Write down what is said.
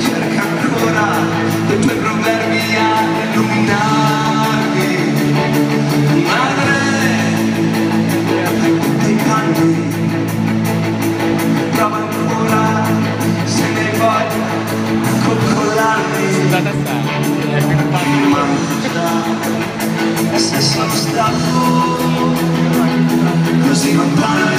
cerca ancora dei tuoi proverbi a illuminarmi. Madre dei panni, prova ancora se ne voglia a coccolarmi. Da Mangia, se sono stato così lontano